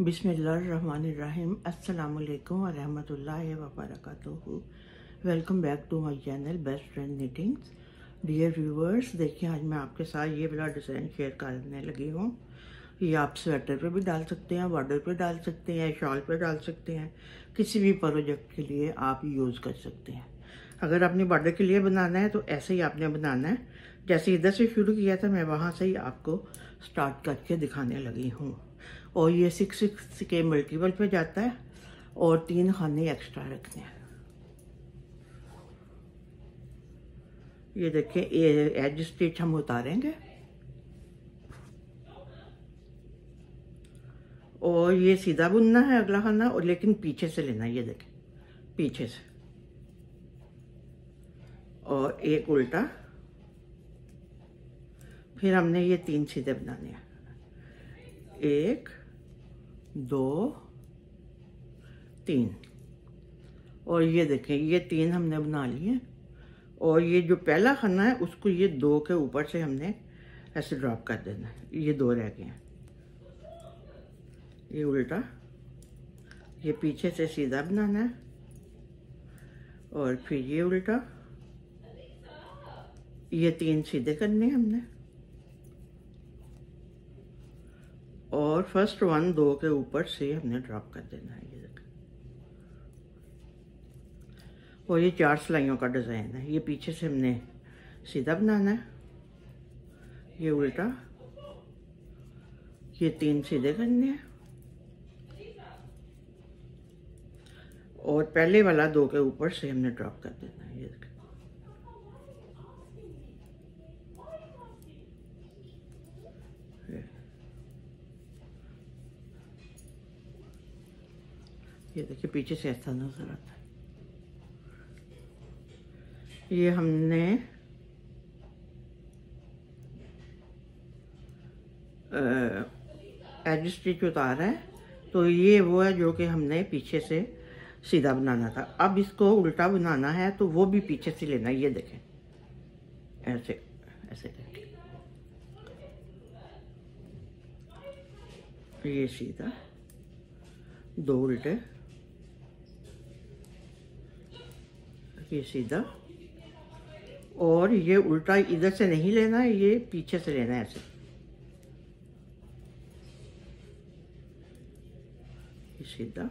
बिसमीम अल्लाम वरहमतुल्लाहि वबरकातुहू welcome back to my channel best friend greetings dear viewers देखिए, आज मैं आपके साथ ये वाला डिज़ाइन शेयर करने लगी हूँ। ये आप स्वेटर पे भी डाल सकते हैं बॉर्डर पे डाल सकते हैं शॉल पे डाल सकते हैं। किसी भी प्रोजेक्ट के लिए आप यूज़ कर सकते हैं। अगर आपने बॉर्डर के लिए बनाना है तो ऐसे ही आपने बनाना है। जैसे इधर से शुरू किया था, मैं वहाँ से ही आपको स्टार्ट करके दिखाने लगी हूँ। और ये सिक्स सिक्स के मल्टीपल पे जाता है और तीन खाने एक्स्ट्रा रखने हैं। ये देखिए, ये एज स्टिच हम उतारेंगे। और ये सीधा बुनना है अगला खाना, और लेकिन पीछे से लेना है, ये देखें, पीछे से। और एक उल्टा। फिर हमने ये तीन सीधे बनाने हैं। एक दो, तीन। और ये देखें, ये तीन हमने बना लिए और ये जो पहला खाना है, उसको ये दो के ऊपर से हमने ऐसे ड्रॉप कर देना है। ये दो रह गए हैं। ये उल्टा। ये पीछे से सीधा बनाना है। और फिर ये उल्टा। ये तीन सीधे करने हमने। और फ़र्स्ट वन दो के ऊपर से हमने ड्रॉप कर देना है ये और ये चार सिलाइयों का डिज़ाइन है। ये पीछे से हमने सीधा बनाना है। ये उल्टा। ये तीन सीधे करने हैं। और पहले वाला दो के ऊपर से हमने ड्रॉप कर देना है। ये देखिए, पीछे से ऐसा नज़र आता है। ये हमने एज स्टिच उतारा है। तो ये वो है जो कि हमने पीछे से सीधा बनाना था। अब इसको उल्टा बनाना है तो वो भी पीछे से लेना ये देखें। ऐसे ऐसे करके। ये सीधा, दो उल्टे। ये सीधा। और ये उल्टा इधर से नहीं लेना है, ये पीछे से लेना है ऐसे। सीधा।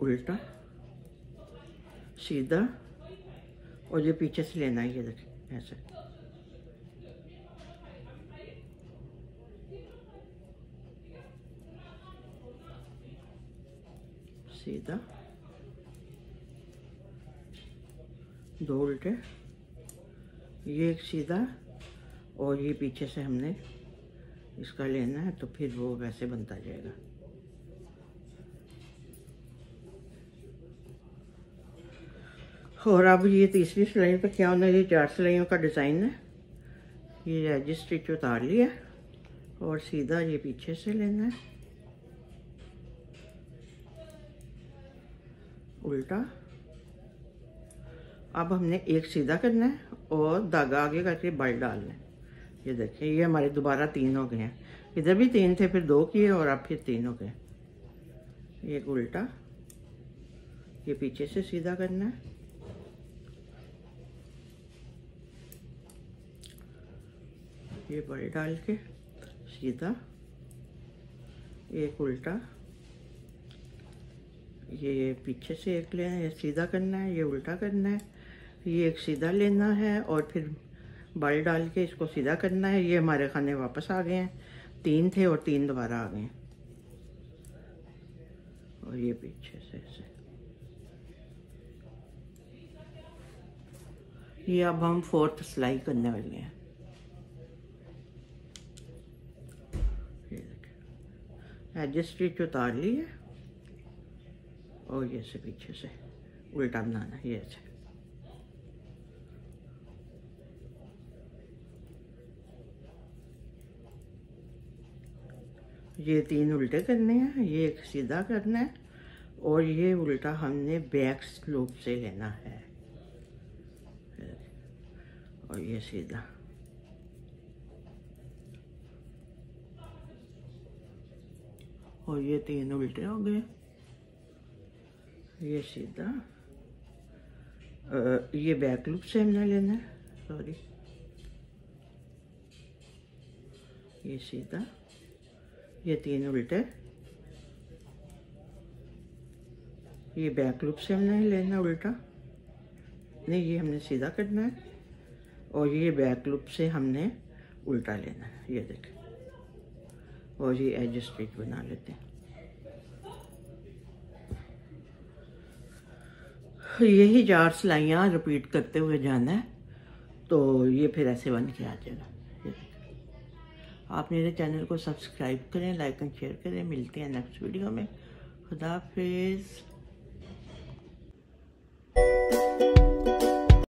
उल्टा। सीधा। और ये पीछे से लेना है, ये ऐसे। सीधा दो उल्टे ये एक सीधा और ये पीछे से हमने इसका लेना है तो फिर वो वैसे बनता जाएगा. और अब ये तीसरी सिलाई पे क्या होना है? ये चार सिलाइयों का डिज़ाइन है. ये एज स्टिच उतार लिया और सीधा ये पीछे से लेना है. उल्टा अब हमने एक सीधा करना है और धागा आगे करके बल डालना है। ये देखिए, ये हमारे दोबारा तीन हो गए हैं। इधर भी तीन थे, फिर दो किए और अब फिर तीन हो गए एक उल्टा, ये पीछे से सीधा करना है। ये बल डाल के सीधा, एक उल्टा ये पीछे से एक लेना है सीधा करना है, ये उल्टा करना है, ये एक सीधा लेना है और फिर बल डाल के इसको सीधा करना है। ये हमारे खाने वापस आ गए हैं। तीन थे और तीन दोबारा आ गए हैं। और ये पीछे से ऐसे। ये अब हम फोर्थ सिलाई करने वाले हैं। एज स्टिच उतार ली है और ये से पीछे से उल्टा बनाना ये से ये तीन उल्टे करने हैं, ये एक सीधा करना है, और ये उल्टा हमने बैक स्लोप से लेना है। और ये सीधा। और ये तीन उल्टे हो गए। ये सीधा आ, ये बैक लूप से हमने लेना है सॉरी ये सीधा ये तीन उल्टे. ये बैक लूप से हमने लेना उल्टा. नहीं ये हमने सीधा करना है और ये बैक लूप से हमने उल्टा लेना है ये देखें. और ये एज स्ट्रिच बना लेते हैं. यही चार सिलाइयाँ रिपीट करते हुए जाना है। तो ये फिर ऐसे बन के आ जाएगा। आप मेरे चैनल को सब्सक्राइब करें लाइक एंड शेयर करें। मिलते हैं नेक्स्ट वीडियो में। खुदा हाफिज़।